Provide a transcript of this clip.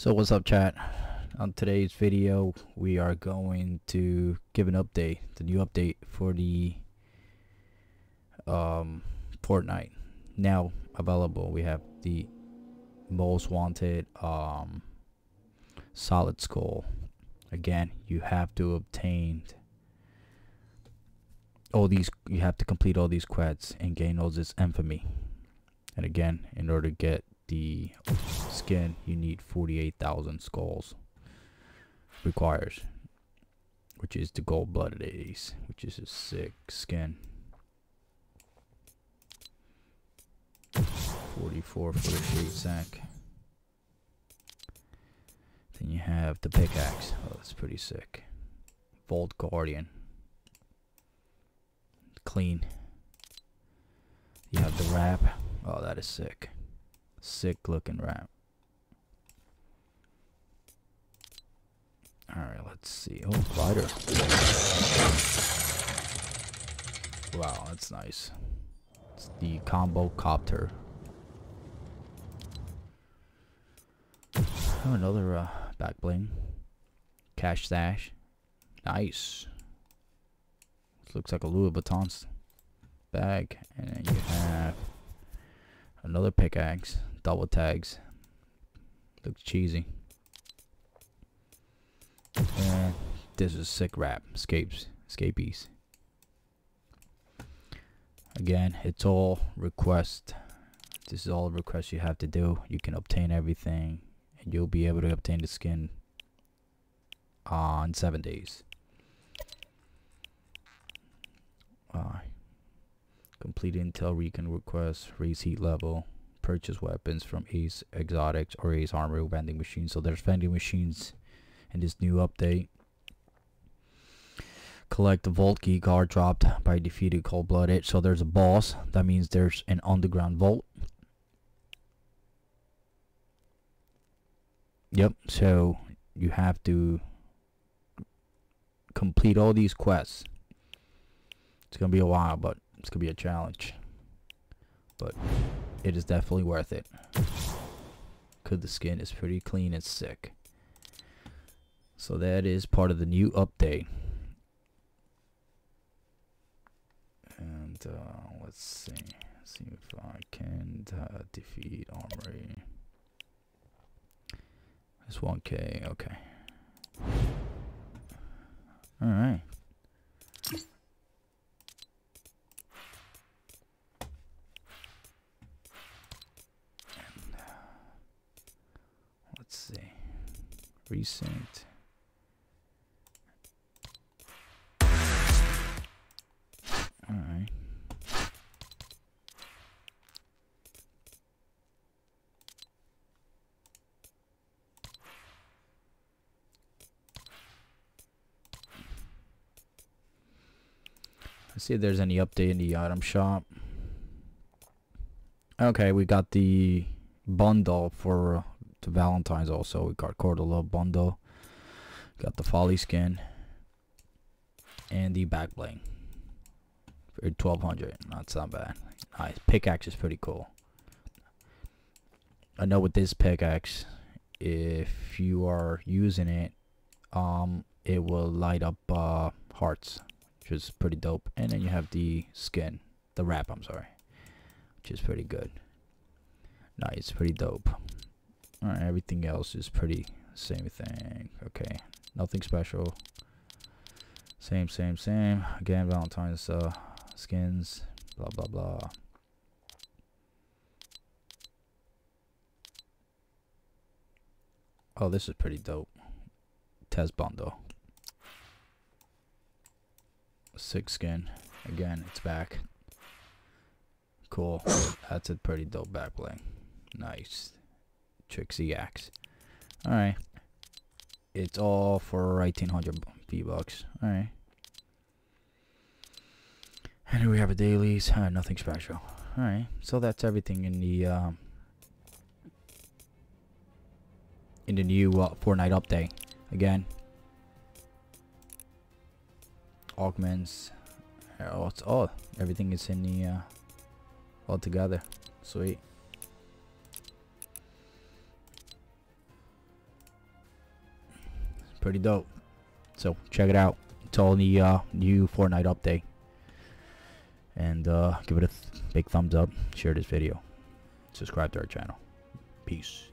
So what's up chat? On today's video we are going to give an update, the new update for the um, Fortnite. Now available we have the most wanted um, solid skull. Again you have to obtain all these you have to complete all these quests and gain all this infamy. And again in order to get the skin, you need 48,000 skulls. Requires. Which is the gold blooded ace. Which is a sick skin. 44 for the shade sack. Then you have the pickaxe. Oh, that's pretty sick. Vault Guardian. Clean. You have the wrap. Oh, that is sick. Sick looking wrap. Alright, let's see. Oh, glider. Wow, that's nice. It's the combo copter. Oh, another uh, back bling. Cash stash. Nice. looks like a Louis Vuitton bag. And you have another pickaxe double tags. Looks cheesy. This is sick rap. Escapes. Escapees. Again, it's all request. This is all requests you have to do. You can obtain everything. And you'll be able to obtain the skin on seven days. Uh, complete intel recon request, raise heat level, purchase weapons from Ace Exotics or Ace Armory vending machines. So there's vending machines in this new update. Collect the vault key card dropped by defeated cold blooded. So there's a boss. That means there's an underground vault. Yep, so you have to complete all these quests. It's gonna be a while, but it's gonna be a challenge. But it is definitely worth it. Cause the skin is pretty clean and sick. So that is part of the new update. And uh, let's see. Let's see if I can uh, defeat Armory. It's 1k, okay. Alright. Recent alright Let's see if there's any update in the item shop. Okay, we got the bundle for to Valentine's also. We got Cordula bundle. Got the Folly skin. And the back bling. For 1200. Not so bad. Nice. Pickaxe is pretty cool. I know with this pickaxe, if you are using it, um, it will light up uh, hearts, which is pretty dope. And then you have the skin, the wrap, I'm sorry, which is pretty good. Nice, pretty dope. Alright, everything else is pretty same thing. Okay, nothing special. Same, same, same. Again, Valentine's uh, skins, blah, blah, blah. Oh, this is pretty dope. Test. Six skin. Again, it's back. Cool. That's a pretty dope back bling. Nice. Trixie Axe. Alright. It's all for 1800 V-Bucks. Alright. And here we have a dailies. Uh, nothing special. Alright. So that's everything in the um, in the new uh, Fortnite update. Again. Augments. Oh, it's all. Everything is in the uh, all together. Sweet. Pretty dope. So check it out. It's all the uh, new Fortnite update. And uh, give it a th big thumbs up. Share this video. Subscribe to our channel. Peace.